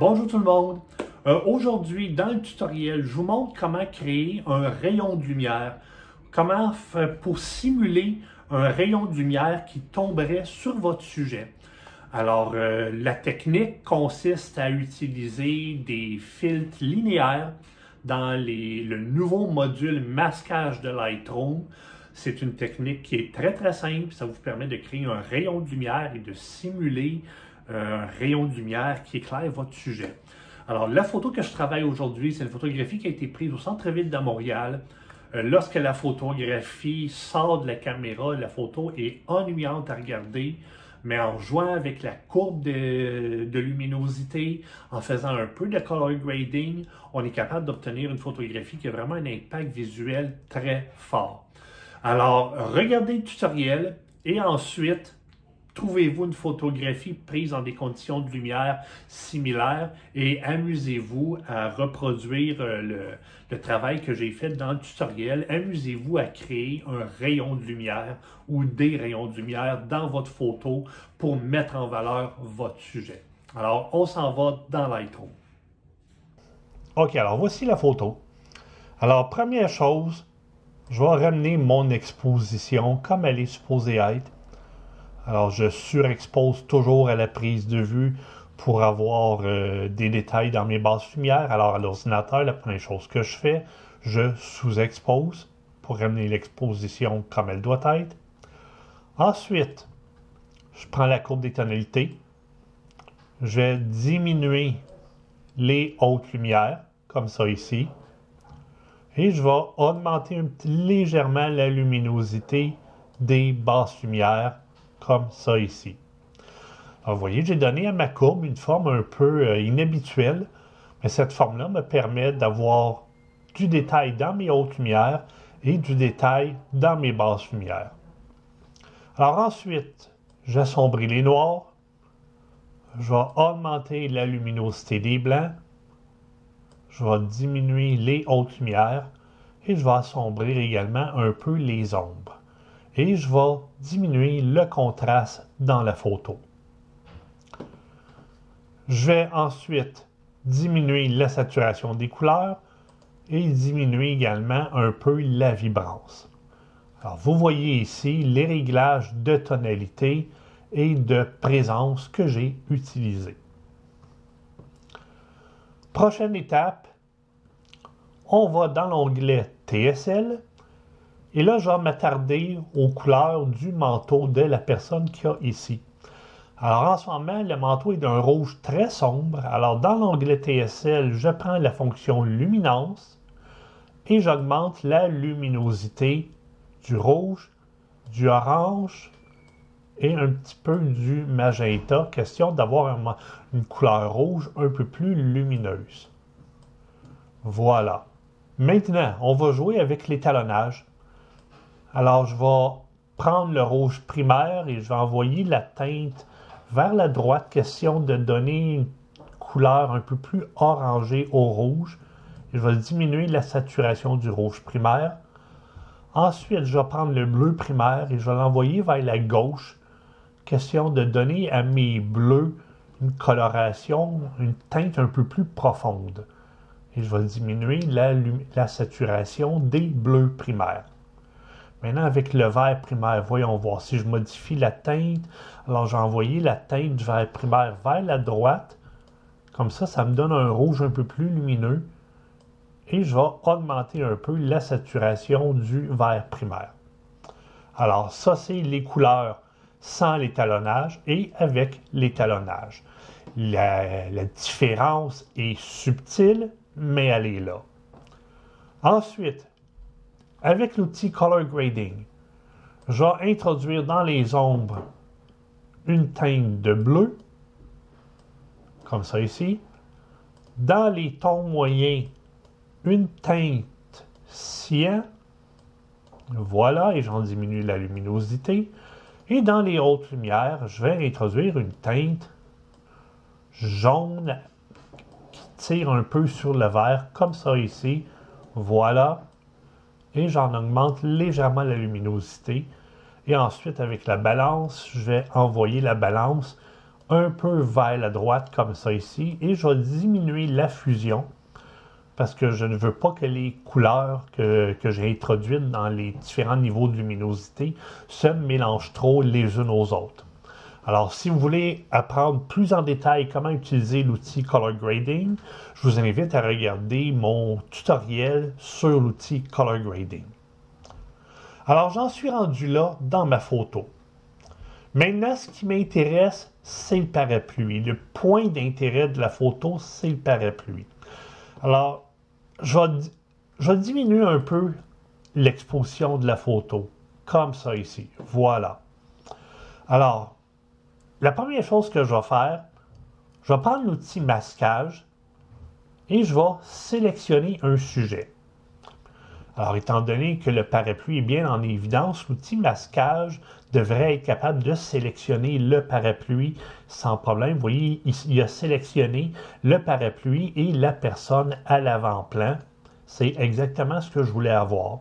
Bonjour tout le monde. Euh, Aujourd'hui, dans le tutoriel, je vous montre comment créer un rayon de lumière. Comment faire pour simuler un rayon de lumière qui tomberait sur votre sujet. Alors, euh, la technique consiste à utiliser des filtres linéaires dans le nouveau module masquage de Lightroom. C'est une technique qui est très très simple. Ça vous permet de créer un rayon de lumière et de simuler un rayon de lumière qui éclaire votre sujet. Alors, la photo que je travaille aujourd'hui, c'est une photographie qui a été prise au centre-ville de Montréal. Euh, lorsque la photographie sort de la caméra, la photo est ennuyante à regarder, mais en jouant avec la courbe de, de luminosité, en faisant un peu de color grading, on est capable d'obtenir une photographie qui a vraiment un impact visuel très fort. Alors, regardez le tutoriel et ensuite, trouvez-vous une photographie prise dans des conditions de lumière similaires et amusez-vous à reproduire euh, le, le travail que j'ai fait dans le tutoriel. Amusez-vous à créer un rayon de lumière ou des rayons de lumière dans votre photo pour mettre en valeur votre sujet. Alors, on s'en va dans Lightroom. OK, alors voici la photo. Alors, première chose, je vais ramener mon exposition comme elle est supposée être. Alors, je surexpose toujours à la prise de vue pour avoir euh, des détails dans mes bases lumière. Alors, à l'ordinateur, la première chose que je fais, je sous-expose pour ramener l'exposition comme elle doit être. Ensuite, je prends la courbe des tonalités. Je vais diminuer les hautes lumières, comme ça ici. Et je vais augmenter légèrement la luminosité des basses lumières, comme ça ici. Alors, vous voyez, j'ai donné à ma courbe une forme un peu euh, inhabituelle, mais cette forme-là me permet d'avoir du détail dans mes hautes lumières et du détail dans mes basses lumières. Alors ensuite, j'assombris les noirs, je vais augmenter la luminosité des blancs. Je vais diminuer les hautes lumières. Et je vais assombrir également un peu les ombres. Et je vais diminuer le contraste dans la photo. Je vais ensuite diminuer la saturation des couleurs et diminuer également un peu la vibrance. Alors, vous voyez ici les réglages de tonalité et de présence que j'ai utilisés. Prochaine étape, on va dans l'onglet TSL et là, je vais m'attarder aux couleurs du manteau de la personne qui a ici. Alors, en ce moment, le manteau est d'un rouge très sombre. Alors, dans l'onglet TSL, je prends la fonction luminance et j'augmente la luminosité du rouge, du orange et un petit peu du magenta, question d'avoir un- une couleur rouge un peu plus lumineuse. Voilà. Maintenant, on va jouer avec l'étalonnage. Alors, je vais prendre le rouge primaire et je vais envoyer la teinte vers la droite, question de donner une couleur un peu plus orangée au rouge. Je vais diminuer la saturation du rouge primaire. Ensuite, je vais prendre le bleu primaire et je vais l'envoyer vers la gauche. Question de donner à mes bleus une coloration, une teinte un peu plus profonde. Et je vais diminuer la, saturation des bleus primaires. Maintenant, avec le vert primaire, voyons voir si je modifie la teinte. Alors, j'ai envoyé la teinte du vert primaire vers la droite. Comme ça, ça me donne un rouge un peu plus lumineux et je vais augmenter un peu la saturation du vert primaire. Alors ça, c'est les couleurs sans l'étalonnage et avec l'étalonnage. La, la différence est subtile, mais elle est là. Ensuite, avec l'outil Color Grading, je vais introduire dans les ombres une teinte de bleu, comme ça ici. Dans les tons moyens, une teinte cyan. Voilà, et j'en diminue la luminosité. Et dans les hautes lumières, je vais introduire une teinte jaune qui tire un peu sur le vert, comme ça ici. Voilà. Et j'en augmente légèrement la luminosité. Et ensuite, avec la balance, je vais envoyer la balance un peu vers la droite comme ça ici et je vais diminuer la fusion parce que je ne veux pas que les couleurs que, que j'ai introduites dans les différents niveaux de luminosité se mélangent trop les unes aux autres. Alors, si vous voulez apprendre plus en détail comment utiliser l'outil Color Grading, je vous invite à regarder mon tutoriel sur l'outil Color Grading. Alors, j'en suis rendu là dans ma photo. Maintenant, ce qui m'intéresse, c'est le parapluie. Le point d'intérêt de la photo, c'est le parapluie. Alors, je vais, diminuer un peu l'exposition de la photo, comme ça ici. Voilà. Alors, la première chose que je vais faire, je vais prendre l'outil masquage et je vais sélectionner un sujet. Alors, étant donné que le parapluie est bien en évidence, l'outil masquage devrait être capable de sélectionner le parapluie sans problème. Vous voyez, il a sélectionné le parapluie et la personne à l'avant-plan. C'est exactement ce que je voulais avoir.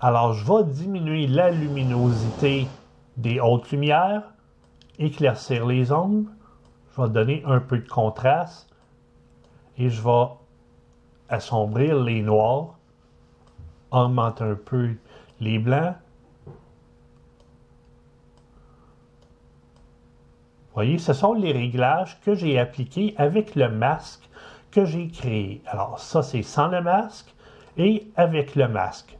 Alors, je vais diminuer la luminosité des hautes lumières éclaircir les ombres, je vais donner un peu de contraste et je vais assombrir les noirs, augmenter un peu les blancs. Voyez, ce sont les réglages que j'ai appliqués avec le masque que j'ai créé. Alors ça, c'est sans le masque et avec le masque.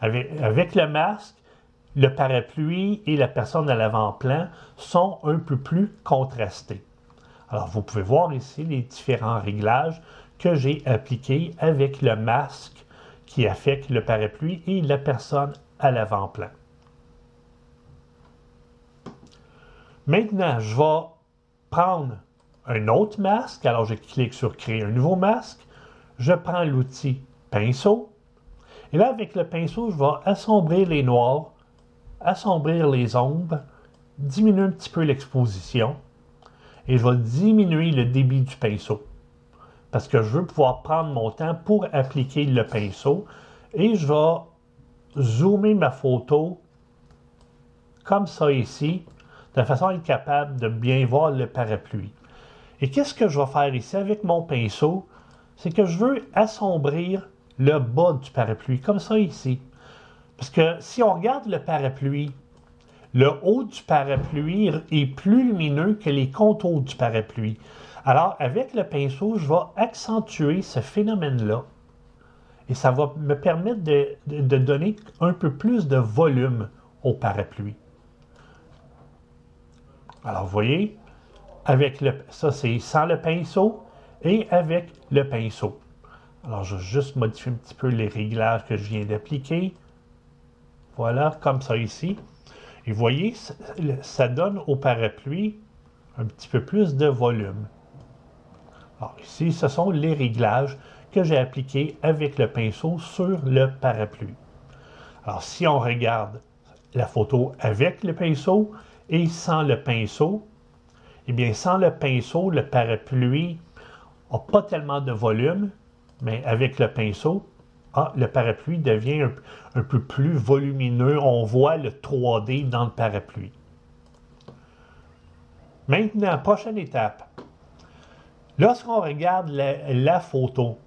Avec le masque, le parapluie et la personne à l'avant-plan sont un peu plus contrastés. Alors, vous pouvez voir ici les différents réglages que j'ai appliqués avec le masque qui affecte le parapluie et la personne à l'avant-plan. Maintenant, je vais prendre un autre masque. Alors, je clique sur Créer un nouveau masque. Je prends l'outil Pinceau. Et là, avec le pinceau, je vais assombrir les noirs assombrir les ombres, diminuer un petit peu l'exposition et je vais diminuer le débit du pinceau parce que je veux pouvoir prendre mon temps pour appliquer le pinceau et je vais zoomer ma photo comme ça ici de façon à être capable de bien voir le parapluie. Et qu'est-ce que je vais faire ici avec mon pinceau? C'est que je veux assombrir le bas du parapluie, comme ça ici. Parce que si on regarde le parapluie, le haut du parapluie est plus lumineux que les contours du parapluie. Alors, avec le pinceau, je vais accentuer ce phénomène-là. Et ça va me permettre de, donner un peu plus de volume au parapluie. Alors, vous voyez, avec le, ça c'est sans le pinceau et avec le pinceau. Alors, je vais juste modifier un petit peu les réglages que je viens d'appliquer. Voilà, comme ça ici. Et vous voyez, ça donne au parapluie un petit peu plus de volume. Alors ici, ce sont les réglages que j'ai appliqués avec le pinceau sur le parapluie. Alors si on regarde la photo avec le pinceau et sans le pinceau, eh bien sans le pinceau, le parapluie n'a pas tellement de volume, mais avec le pinceau, ah, le parapluie devient un, peu plus volumineux. On voit le 3D dans le parapluie. Maintenant, prochaine étape. Lorsqu'on regarde la, photo,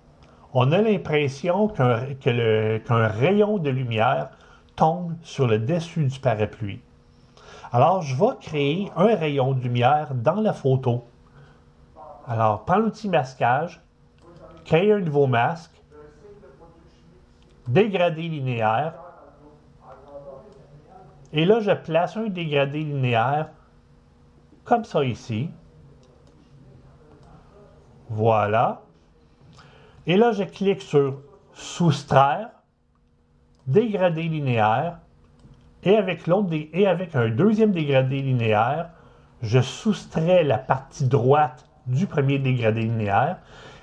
on a l'impression qu'un rayon de lumière tombe sur le dessus du parapluie. Alors, je vais créer un rayon de lumière dans la photo. Alors, prends l'outil masquage, créer un nouveau masque, dégradé linéaire. Et là, je place un dégradé linéaire comme ça ici. Voilà. Et là, je clique sur soustraire, dégradé linéaire, et avec, et avec un deuxième dégradé linéaire, je soustrais la partie droite du premier dégradé linéaire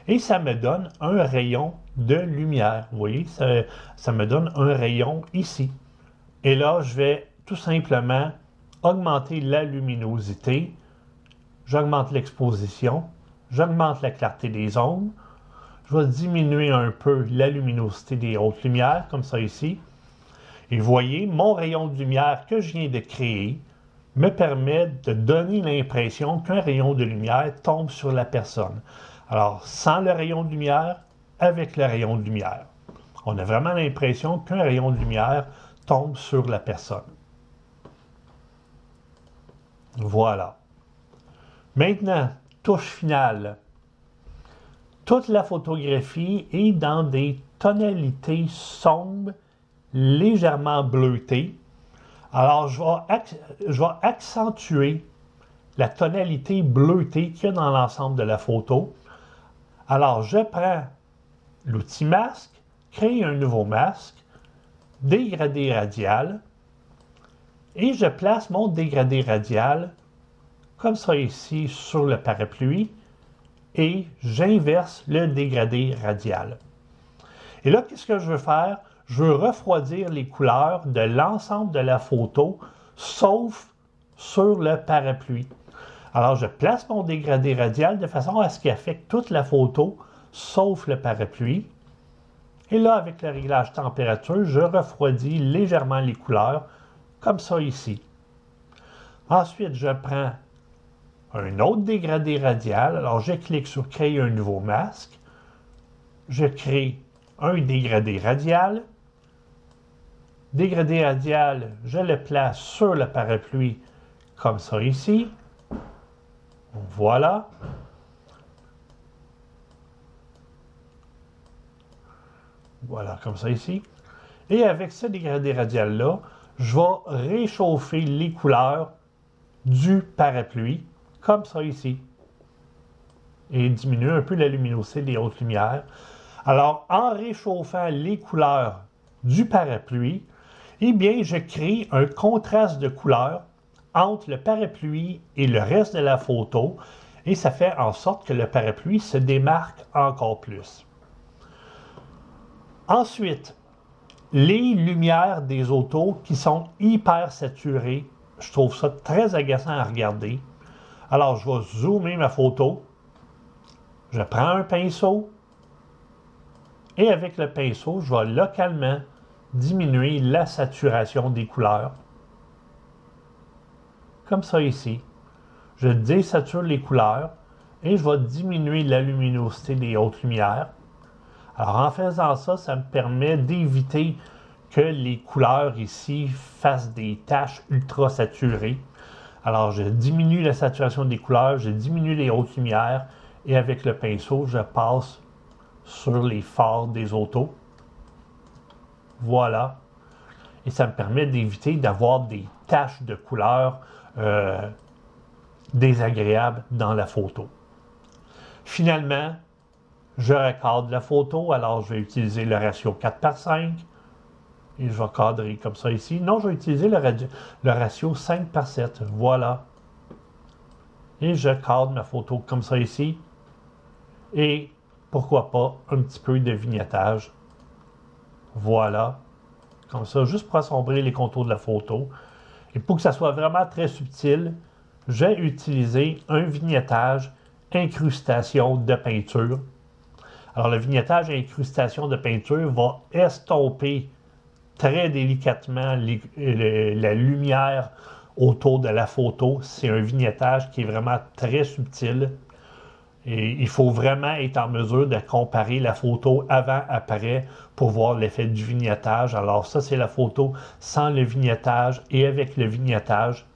et ça me donne un rayon de lumière. Vous voyez, ça, me donne un rayon ici. Et là, je vais tout simplement augmenter la luminosité, j'augmente l'exposition, j'augmente la clarté des ombres, je vais diminuer un peu la luminosité des hautes lumières, comme ça ici. Et vous voyez, mon rayon de lumière que je viens de créer me permet de donner l'impression qu'un rayon de lumière tombe sur la personne. Alors, sans le rayon de lumière, avec le rayon de lumière. On a vraiment l'impression qu'un rayon de lumière tombe sur la personne. Voilà. Maintenant, touche finale. Toute la photographie est dans des tonalités sombres, légèrement bleutées. Alors, je vais, accentuer la tonalité bleutée qu'il y a dans l'ensemble de la photo. Alors, je prends l'outil masque, créer un nouveau masque, dégradé radial, et je place mon dégradé radial comme ça ici sur le parapluie et j'inverse le dégradé radial. Et là, qu'est-ce que je veux faire? Je veux refroidir les couleurs de l'ensemble de la photo, sauf sur le parapluie. Alors, je place mon dégradé radial de façon à ce qu'il affecte toute la photo, sauf le parapluie. Et là, avec le réglage température, je refroidis légèrement les couleurs, comme ça ici. Ensuite, je prends un autre dégradé radial. Alors, je clique sur Créer un nouveau masque. Je crée un dégradé radial. Dégradé radial, je le place sur le parapluie comme ça ici. Voilà. Voilà, comme ça ici. Et avec ce dégradé radial-là, je vais réchauffer les couleurs du parapluie comme ça ici, et diminuer un peu la luminosité des hautes lumières. Alors, en réchauffant les couleurs du parapluie, eh bien, je crée un contraste de couleurs entre le parapluie et le reste de la photo, et ça fait en sorte que le parapluie se démarque encore plus. Ensuite, les lumières des autos qui sont hyper saturées, je trouve ça très agaçant à regarder. Alors, je vais zoomer ma photo. Je prends un pinceau. Et avec le pinceau, je vais localement diminuer la saturation des couleurs. Comme ça ici. Je désature les couleurs et je vais diminuer la luminosité des hautes lumières. Alors en faisant ça, ça me permet d'éviter que les couleurs ici fassent des taches ultra saturées. Alors, je diminue la saturation des couleurs, je diminue les hautes lumières et avec le pinceau, je passe sur les phares des autos. Voilà. Et ça me permet d'éviter d'avoir des taches de couleurs euh, désagréables dans la photo. Finalement, je recadre la photo, alors je vais utiliser le ratio 4 par 5 et je vais cadrer comme ça ici. Non, je vais utiliser le, ratio 5 par 7. Voilà. Et je cadre ma photo comme ça ici. Et pourquoi pas un petit peu de vignettage. Voilà. Comme ça, juste pour assombrir les contours de la photo. Et pour que ça soit vraiment très subtil, j'ai utilisé un vignettage incrustation de peinture. Alors, le vignettage incrustation de peinture va estomper très délicatement la lumière autour de la photo. C'est un vignettage qui est vraiment très subtil. Et il faut vraiment être en mesure de comparer la photo avant-après pour voir l'effet du vignettage. Alors ça, c'est la photo sans le vignettage et avec le vignettage.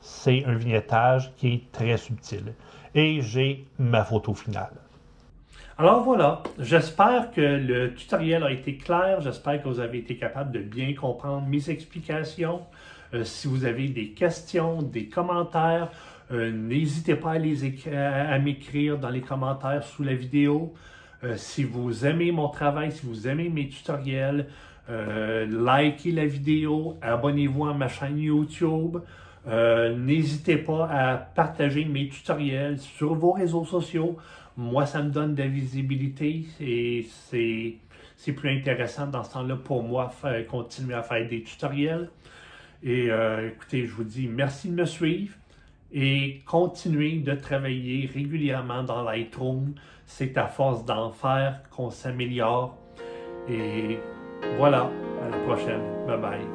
C'est un vignettage qui est très subtil. Et j'ai ma photo finale. Alors voilà, j'espère que le tutoriel a été clair, j'espère que vous avez été capable de bien comprendre mes explications. Euh, si vous avez des questions, des commentaires, euh, n'hésitez pas à, les m'écrire dans les commentaires sous la vidéo. Euh, si vous aimez mon travail, si vous aimez mes tutoriels, likez la vidéo, abonnez-vous à ma chaîne YouTube. N'hésitez pas à partager mes tutoriels sur vos réseaux sociaux. Moi, ça me donne de la visibilité et c'est plus intéressant dans ce temps-là pour moi faire, continuer à faire des tutoriels. Et euh, écoutez, je vous dis merci de me suivre et continuez de travailler régulièrement dans Lightroom. C'est à force d'en faire qu'on s'améliore. Et voilà, à la prochaine. Bye bye.